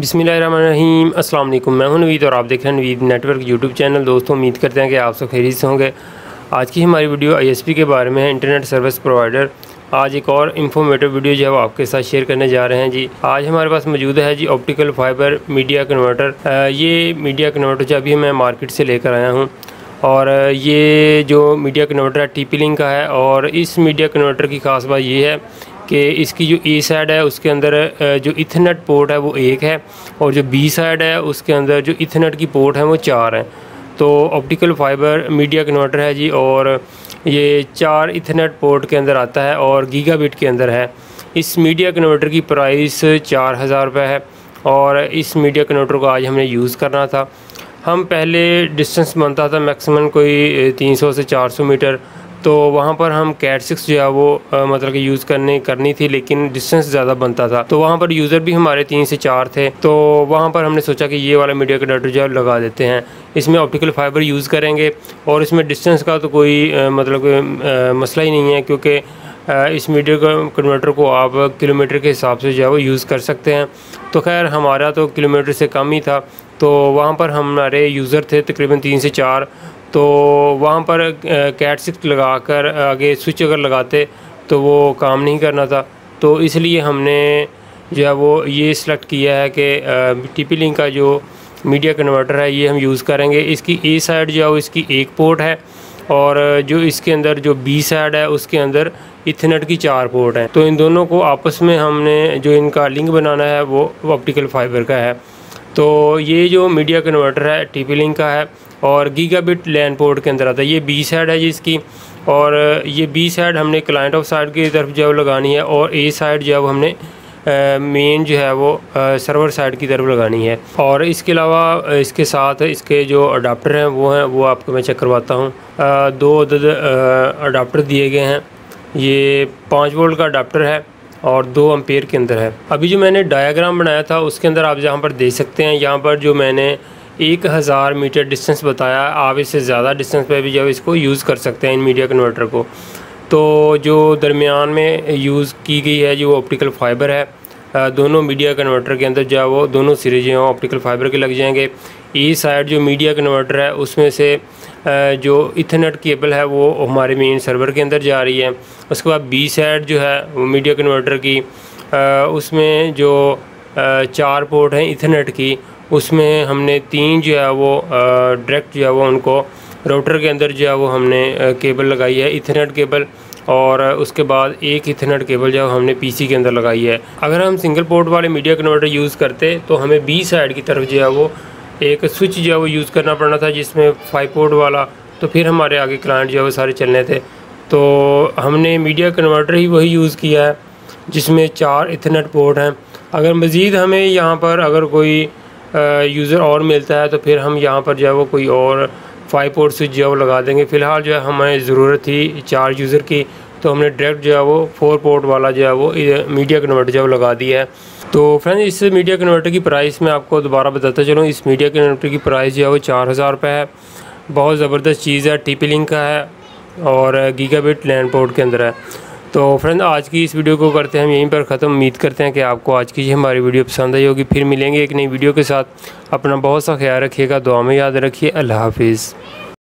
बिसमीम अल्लाम मैं हूँ नवीद और आप देख रहे हैं नवीद नेटवर्क यूट्यूब चैनल। दोस्तों, उम्मीद करते हैं कि आप सब खरीद से होंगे। आज की हमारी वीडियो आईएसपी के बारे में है, इंटरनेट सर्विस प्रोवाइडर। आज एक और इन्फॉर्मेटिव वीडियो जो है, वो आपके साथ शेयर करने जा रहे हैं जी। आज हमारे पास मौजूद है जी ऑप्टिकल फाइबर मीडिया कन्वर्टर ये मीडिया कन्वर्टर जो अभी मैं मार्केट से लेकर आया हूँ। और ये जो मीडिया कन्वर्टर है टी लिंक का है। और इस मीडिया कन्वर्टर की ख़ास बात ये है कि इसकी जो ए साइड है, उसके अंदर जो इथनेट पोर्ट है, वो एक है और जो बी साइड है, उसके अंदर जो इथनेट की पोर्ट है, वो चार हैं। तो ऑप्टिकल फाइबर मीडिया कन्वर्टर है जी और ये चार इथनेट पोर्ट के अंदर आता है और गीगाबिट के अंदर है। इस मीडिया कन्वर्टर की प्राइस चार हज़ार रुपये है और इस मीडिया कन्वर्टर को आज हमने यूज़ करना था। हम पहले डिस्टेंस बनता था मैक्सिमम कोई 300 से 400 मीटर। तो वहाँ पर हम कैट सिक्स जो है वो आ, मतलब कि यूज़ करने करनी थी लेकिन डिस्टेंस ज़्यादा बनता था। तो वहाँ पर यूज़र भी हमारे तीन से चार थे। तो वहाँ पर हमने सोचा कि ये वाला मीडिया कनेक्टर जो है लगा देते हैं। इसमें ऑप्टिकल फाइबर यूज़ करेंगे और इसमें डिस्टेंस का तो कोई आ, मतलब मसला ही नहीं है क्योंकि इस मीडिया का कन्वर्टर को आप किलोमीटर के हिसाब से जो है वो यूज़ कर सकते हैं। तो खैर हमारा तो किलोमीटर से कम ही था। तो वहाँ पर हमारे यूज़र थे तकरीबन तीन से चार। तो वहाँ पर कैट सिक्स लगा कर आगे स्विच अगर लगाते तो वो काम नहीं करना था। तो इसलिए हमने जो है वो ये सिलेक्ट किया है कि टी पी लिंक का जो मीडिया कन्वर्टर है, ये हम यूज़ करेंगे। इसकी ए साइड जो है वो इसकी एक पोर्ट है और जो इसके अंदर जो बी साइड है, उसके अंदर इथनेट की चार पोर्ट हैं। तो इन दोनों को आपस में हमने जो इनका लिंक बनाना है, वो ऑप्टिकल फाइबर का है। तो ये जो मीडिया कन्वर्टर है टीपी लिंक का है, और गीगाबिट लैन पोर्ट के अंदर आता है। ये बी साइड है जिसकी और ये बी साइड हमने क्लाइंट ऑफ़ साइड की तरफ़ जो लगानी है, और ए साइड जो हमने मेन जो है वो सर्वर साइड की तरफ़ लगानी है। और इसके अलावा इसके साथ इसके जो अडाप्टर हैं, वो हैं, वो आपको मैं चेक करवाता हूँ। दो अदद अडाप्टर दिए गए हैं। ये पाँच वोल्ट का अडाप्टर है। और दो अम्पेयर के अंदर है। अभी जो मैंने डायाग्राम बनाया था, उसके अंदर आप जहाँ पर देख सकते हैं, यहाँ पर जो मैंने एक हज़ार मीटर डिस्टेंस बताया, आप इससे ज़्यादा डिस्टेंस पर भी जब इसको यूज़ कर सकते हैं इन मीडिया कन्वर्टर को। तो जो दरमियान में यूज़ की गई है, जो ऑप्टिकल फाइबर है दोनों मीडिया कन्वर्टर के अंदर जो है वो दोनों सिरे जो हैं ऑप्टिकल फाइबर के लग जाएँगे। ई साइड जो मीडिया कन्वर्टर है, उसमें से जो इथरनेट केबल है, वो हमारे मेन सर्वर के अंदर जा रही है। उसके बाद बी साइड जो है, वो मीडिया कन्वर्टर की उसमें जो चार पोर्ट हैं इथरनेट की, उसमें हमने तीन जो है वो डायरेक्ट जो है वो उनको राउटर के अंदर जो है वो हमने केबल लगाई है इथरनेट केबल और उसके बाद एक इथरनेट केबल जो हमने पीसी के अंदर लगाई है। अगर हम सिंगल पोर्ट वाले मीडिया कन्वर्टर यूज़ करते तो हमें बी साइड की तरफ़ जो है वो एक स्विच जो है वो यूज़ करना पड़ना था, जिसमें फाइव पोर्ट वाला तो फिर हमारे आगे क्लाइंट जो है वो सारे चलने थे। तो हमने मीडिया कन्वर्टर ही वही यूज़ किया है, जिसमें चार इथरनेट पोर्ट हैं। अगर मज़ीद हमें यहाँ पर अगर कोई यूज़र और मिलता है तो फिर हम यहाँ पर जो है वो कोई और फाइव पोर्ट स्विच जो है वो लगा देंगे। फ़िलहाल जो है हमें ज़रूरत थी चार यूज़र की तो हमने डायरेक्ट जो है वो फोर पोर्ट वाला जो है वो मीडिया कन्वर्टर जो है लगा दिया है। तो फ्रेंड इस मीडिया कन्वर्टर की प्राइस मैं आपको दोबारा बताता चलूँ। इस मीडिया कन्वर्टर की प्राइस जो है वो चार हज़ार रुपये है। बहुत ज़बरदस्त चीज़ है टी पी लिंक का है और गीगाबिट लैंड पोर्ट के अंदर है। तो फ्रेंड आज की इस वीडियो को करते हैं हम यहीं पर ख़त्म। उम्मीद करते हैं कि आपको आज की हमारी वीडियो पसंद आई होगी। फिर मिलेंगे एक नई वीडियो के साथ। अपना बहुत सा ख्याल रखिएगा, दुआ में याद रखिए। अल्लाह हाफिज़।